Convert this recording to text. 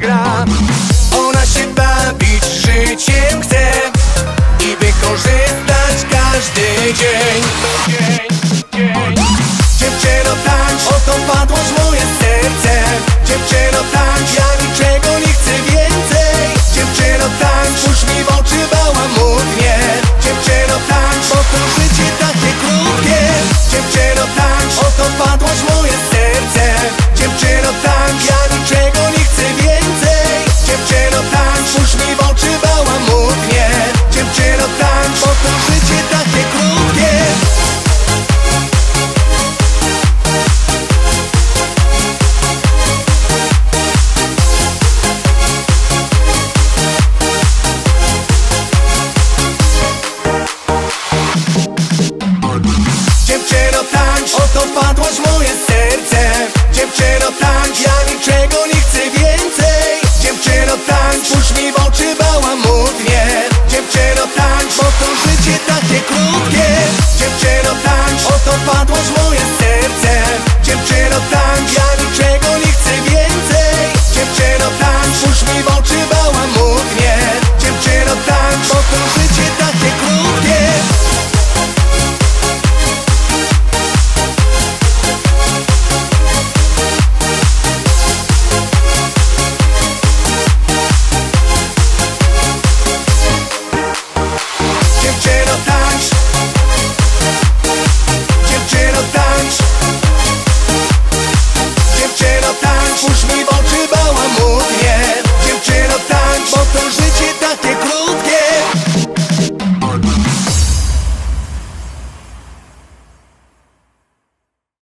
gra. Ona się bawić życiem chce I wykorzystać każdy dzień. dopiero tańcz. Oto padłaś push me